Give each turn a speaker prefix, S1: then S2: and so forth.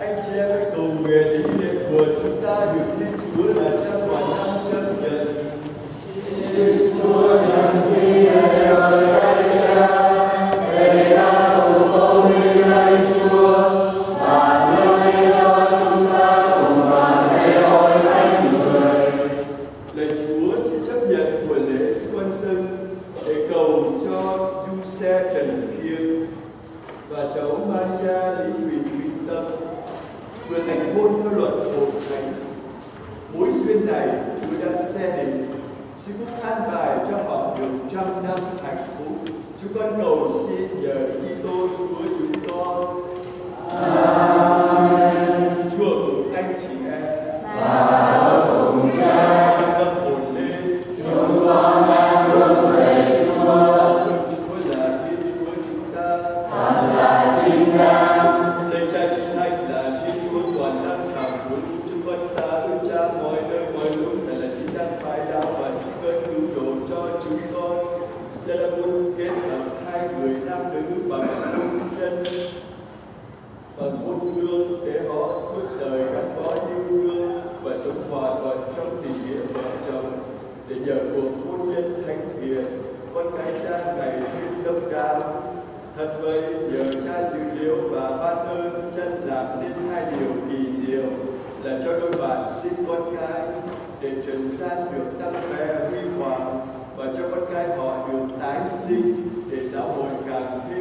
S1: anh chị em hãy cầu nguyện ý niệm của chúng ta được thiên chúa là cha toàn năng chấp nhận. Thiên
S2: chúa nhận đi đời ơi cha để đã cùng tôn vinh lạy chúa và đưa đi cho chúng ta cùng đoàn lễ hội thánh người
S1: lạy chúa xin chấp nhận của lễ chúng con dâng để cầu cho du xe trần kiên và cháu maria lý huỳnh vừa thành hôn theo luật hồn thánh. Mối duyên này chúa đã xe định. Xin phúc an bài cho họ được trăm năm hạnh phúc. Chúng con cầu xin nhờ Kitô chúa chúng con. Chúa cùng anh chị em. Cùng cha. Tâm hồn lên. Chúng con đang hướng về chúa. Chúa là thiên chúa chúng ta. Thật
S2: là chính ta
S1: hòa thuận trong tình nghĩa vợ chồng. Để nhờ cuộc hôn nhân thánh hiền, con cái cha ngày thêm đông đảo thật vậy, nhờ cha dự liệu và ban ơn chân làm nên hai điều kỳ diệu, là cho đôi bạn sinh con cái, để trần gian được tăng bé huy hoàng, và cho con cái họ được tái sinh, để giáo hội càng thêm